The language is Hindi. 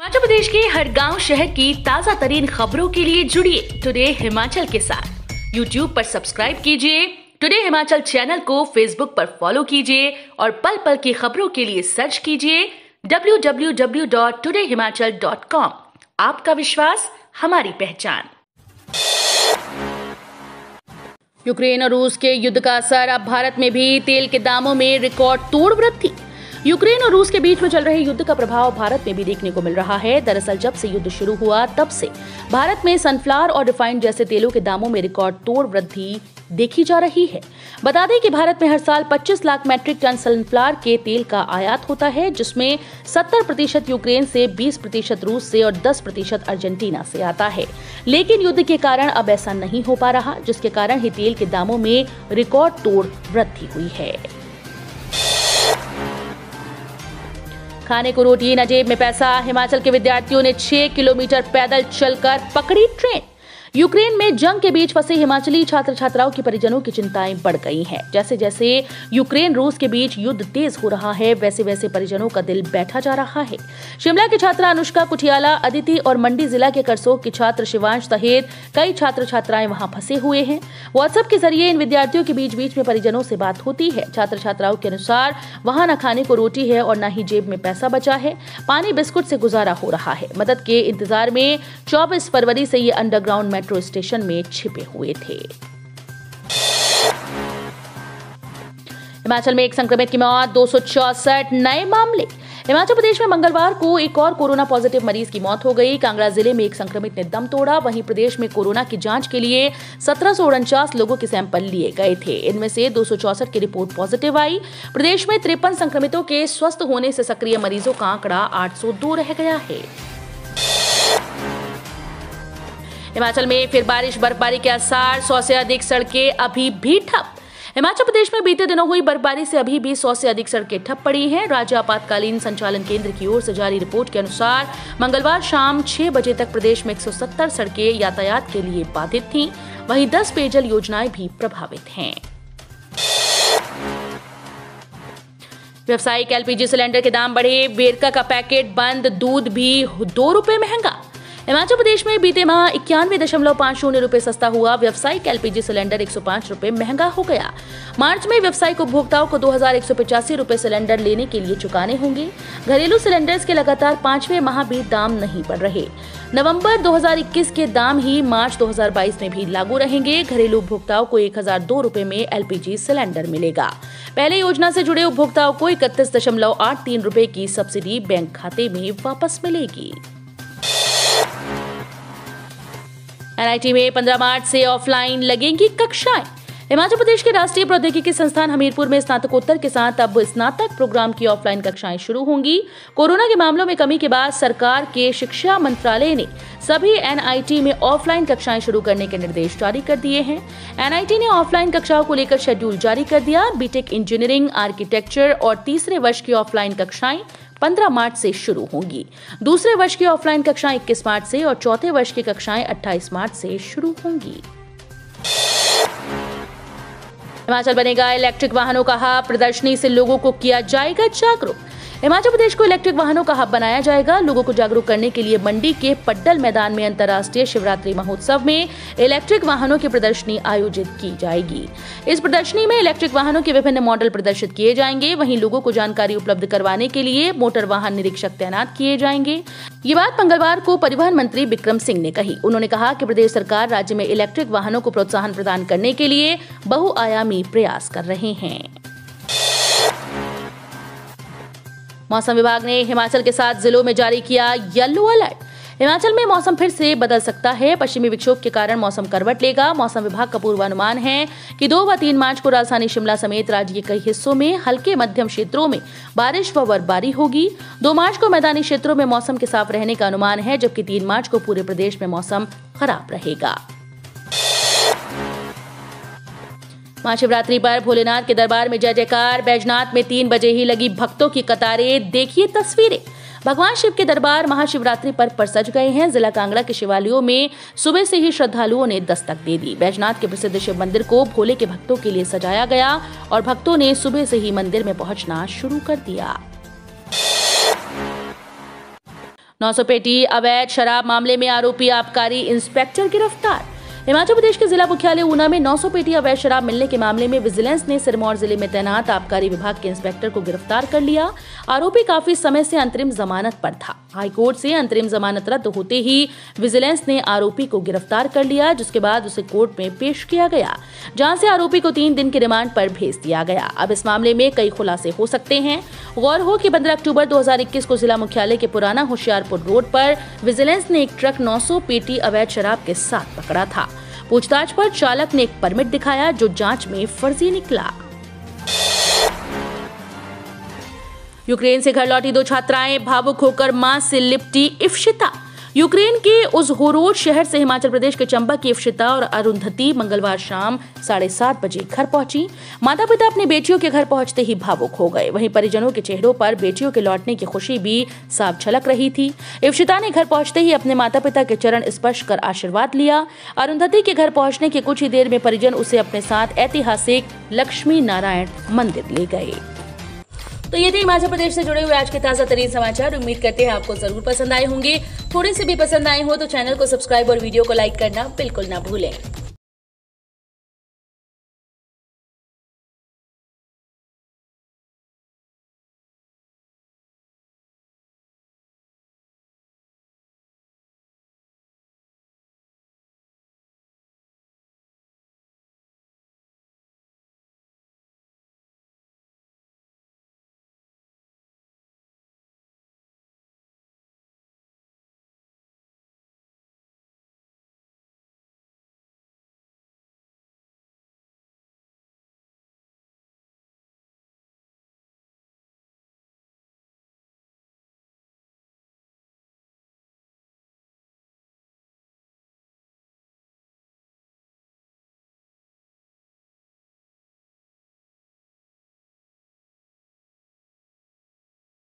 हिमाचल प्रदेश के हर गाँव शहर की ताज़ा तरीन खबरों के लिए जुड़िए टुडे हिमाचल के साथ। यूट्यूब पर सब्सक्राइब कीजिए। टुडे हिमाचल चैनल को फेसबुक पर फॉलो कीजिए और पल पल की खबरों के लिए सर्च कीजिए www.todayhimachal.com आपका विश्वास, हमारी पहचान। यूक्रेन और रूस के युद्ध का असर अब भारत में भी तेल के दामों में रिकॉर्ड तोड़ वृद्धि। यूक्रेन और रूस के बीच में चल रहे युद्ध का प्रभाव भारत में भी देखने को मिल रहा है। दरअसल जब से युद्ध शुरू हुआ, तब से भारत में सनफ्लावर और रिफाइंड जैसे तेलों के दामों में रिकॉर्ड तोड़ वृद्धि देखी जा रही है। बता दें कि भारत में हर साल 25 लाख मैट्रिक टन सनफ्लावर के तेल का आयात होता है, जिसमें 70 प्रतिशत यूक्रेन से 20 प्रतिशत रूस से और 10 प्रतिशत अर्जेंटीना से आता है। लेकिन युद्ध के कारण अब ऐसा नहीं हो पा रहा, जिसके कारण ही तेल के दामों में रिकॉर्ड तोड़ वृद्धि हुई है। खाने को रोटी न जेब में पैसा। हिमाचल के विद्यार्थियों ने 6 किलोमीटर पैदल चलकर पकड़ी ट्रेन। यूक्रेन में जंग के बीच फंसे हिमाचली छात्र छात्राओं के परिजनों की चिंताएँ बढ़ गई हैं। जैसे जैसे यूक्रेन रूस के बीच युद्ध तेज हो रहा है वैसे वैसे परिजनों का दिल बैठा जा रहा है। शिमला की छात्रा अनुष्का कुठियाला अदिति और मंडी जिला के करसोग की छात्र शिवांश सहित कई छात्र छात्राएँ वहाँ फंसे हुए हैं। व्हाट्सएप के ज़रिए इन विद्यार्थियों के बीच बीच में परिजनों से बात होती है। छात्र छात्राओं के अनुसार, वहाँ न खाने को रोटी है और न ही जेब में पैसा बचा है। पानी बिस्कुट से गुजारा हो रहा है। मदद के इंतज़ार में चौबीस फरवरी से ये अंडरग्राउंड मेट्रो स्टेशन में छिपे हुए थे। हिमाचल में एक संक्रमित की मौत, दो नए मामले। हिमाचल प्रदेश में मंगलवार को एक और कोरोना पॉजिटिव मरीज़ की मौत हो गई। कांगड़ा ज़िले में एक संक्रमित ने दम तोड़ा। वहीं प्रदेश में कोरोना की जाँच के लिए सत्रह सौ उनचास लोगों के सैंपल लिए गए थे। इनमें से दो की रिपोर्ट पॉजिटिव आई। प्रदेश में तिरपन संक्रमितों के स्वस्थ होने से सक्रिय मरीजों का आंकड़ा आठ सौ दो रह गया है। हिमाचल में फिर बारिश, बर्फबारी के आसार, सौ से अधिक सड़कें अभी भी ठप। हिमाचल प्रदेश में बीते दिनों हुई बर्फबारी से अभी भी सौ से अधिक सड़कें ठप पड़ी हैं। राज्य आपातकालीन संचालन केंद्र की ओर से जारी रिपोर्ट के अनुसार मंगलवार शाम छह बजे तक प्रदेश में 170 सड़कें यातायात के लिए बाधित थीं। वहीं 10 पेयजल योजनाएँ भी प्रभावित हैं। व्यवसायिक एलपीजी सिलेंडर के दाम बढ़े। वेरका का पैकेट बंद, दूध भी दो रुपए महँगा। हिमाचल प्रदेश में बीते माह इक्यानवे दशमलव पाँच शून्य रूपए सस्ता हुआ। व्यवसायिक एलपीजी सिलेंडर एक सौ पाँच रूपए महँगा हो गया। मार्च में व्यवसायिक उपभोक्ताओं को दो हज़ार एक सौ पचासी रूपए सिलेंडर लेने के लिए चुकाने होंगे। घरेलू सिलेंडर्स के लगातार पाँचवें माह भी दाम नहीं बढ़ रहे। नवंबर 2021 के दाम ही मार्च 2022 में भी लागू रहेंगे। घरेलू उपभोक्ताओं को एक हज़ार दो रूपए में एलपीजी सिलेंडर मिलेगा। पहले योजना से जुड़े उपभोक्ताओं को इकतीस दशमलव आठ तीन रूपए की सब्सिडी बैंक खाते में वापस मिलेगी। एनआईटी में 15 मार्च से ऑफलाइन लगेंगी कक्षाएँ। हिमाचल प्रदेश के राष्ट्रीय प्रौद्योगिकी संस्थान हमीरपुर में स्नातकोत्तर के साथ अब स्नातक प्रोग्राम की ऑफलाइन कक्षाएँ शुरू होंगी। कोरोना के मामलों में कमी के बाद सरकार के शिक्षा मंत्रालय ने सभी एनआईटी में ऑफलाइन कक्षाएँ शुरू करने के निर्देश जारी कर दिए हैं। एनआईटी ने ऑफलाइन कक्षाओं को लेकर शेड्यूल जारी कर दिया। बीटेक इंजीनियरिंग, आर्किटेक्चर और तीसरे वर्ष की ऑफलाइन कक्षाएँ 15 मार्च से शुरू होंगी। दूसरे वर्ष की ऑफलाइन कक्षाएँ 21 मार्च से और चौथे वर्ष की कक्षाएँ 28 मार्च से शुरू होंगी। हिमाचल बनेगा इलेक्ट्रिक वाहनों का हब प्रदर्शनी से लोगों को किया जाएगा जागरूक। हिमाचल प्रदेश को इलेक्ट्रिक वाहनों का हब बनाया जाएगा। लोगों को जागरूक करने के लिए मंडी के पड्डल मैदान में अंतर्राष्ट्रीय शिवरात्रि महोत्सव में इलेक्ट्रिक वाहनों की प्रदर्शनी आयोजित की जाएगी। इस प्रदर्शनी में इलेक्ट्रिक वाहनों के विभिन्न मॉडल प्रदर्शित किए जाएँगे। वहीं लोगों को जानकारी उपलब्ध करवाने के लिए मोटर वाहन निरीक्षक तैनात किए जाएँगे। ये बात मंगलवार को परिवहन मंत्री बिक्रम सिंह ने कही। उन्होंने कहा कि प्रदेश सरकार राज्य में इलेक्ट्रिक वाहनों को प्रोत्साहन प्रदान करने के लिए बहुआयामी प्रयास कर रहे हैं। मौसम विभाग ने हिमाचल के सात जिलों में जारी किया येलो अलर्ट। हिमाचल में मौसम फिर से बदल सकता है। पश्चिमी विक्षोभ के कारण मौसम करवट लेगा। मौसम विभाग का पूर्वानुमान है कि दो व तीन मार्च को राजधानी शिमला समेत राज्य के कई हिस्सों में हल्के मध्यम क्षेत्रों में बारिश व बर्फबारी होगी। दो मार्च को मैदानी क्षेत्रों में मौसम के साफ़ रहने का अनुमान है, जबकि तीन मार्च को पूरे प्रदेश में मौसम खराब रहेगा। महाशिवरात्रि पर भोलेनाथ के दरबार में जय जयकार। बैजनाथ में तीन बजे ही लगी भक्तों की कतारें। देखिए तस्वीरें। भगवान शिव के दरबार महाशिवरात्रि पर पर सज गए हैं। जिला कांगड़ा के शिवालयों में सुबह से ही श्रद्धालुओं ने दस्तक दे दी। बैजनाथ के प्रसिद्ध शिव मंदिर को भोले के भक्तों के लिए सजाया गया और भक्तों ने सुबह से ही मंदिर में पहुँचना शुरू कर दिया। 900 पेटी, अवैध शराब मामले में आरोपी आबकारी इंस्पेक्टर गिरफ़्तार। हिमाचल प्रदेश के जिला मुख्यालय ऊना में 900 पेटी अवैध शराब मिलने के मामले में विजिलेंस ने सिरमौर ज़िले में तैनात आबकारी विभाग के इंस्पेक्टर को गिरफ़्तार कर लिया। आरोपी काफ़ी समय से अंतरिम जमानत पर था। हाईकोर्ट से अंतरिम जमानत रद्द होते ही विजिलेंस ने आरोपी को गिरफ़्तार कर लिया, जिसके बाद उसे कोर्ट में पेश किया गया, जहाँ से आरोपी को तीन दिन के रिमांड पर भेज दिया गया। अब इस मामले में कई खुलासे हो सकते हैं। गौर हो कि 15 अक्टूबर 2021 को जिला मुख्यालय के पुराना होशियारपुर रोड पर विजिलेंस ने एक ट्रक 900 पेटी अवैध शराब के साथ पकड़ा था। पूछताछ पर चालक ने एक परमिट दिखाया, जो जाँच में फर्जी निकला। यूक्रेन से घर लौटी दो छात्राएँ, भावुक होकर माँ से लिपटी इफ्शिता। यूक्रेन के उस होरोज शहर से हिमाचल प्रदेश के चंबा की इफ्शिता और अरुंधति मंगलवार शाम साढ़े सात बजे घर पहुँची। माता पिता अपनी बेटियों के घर पहुँचते ही भावुक हो गए। वहीं परिजनों के चेहरों पर बेटियों के लौटने की खुशी भी साफ़ झलक रही थी। इफ्शिता ने घर पहुँचते ही अपने माता पिता के चरण स्पर्श कर आशीर्वाद लिया। अरुंधति के घर पहुँचने के कुछ ही देर में परिजन उसे अपने साथ ऐतिहासिक लक्ष्मी नारायण मंदिर ले गए। तो ये थे हिमाचल प्रदेश से जुड़े हुए आज के ताज़ा तरीन समाचार। उम्मीद करते हैं आपको ज़रूर पसंद आए होंगे। थोड़े से भी पसंद आए हो तो चैनल को सब्सक्राइब और वीडियो को लाइक करना बिल्कुल ना भूलें।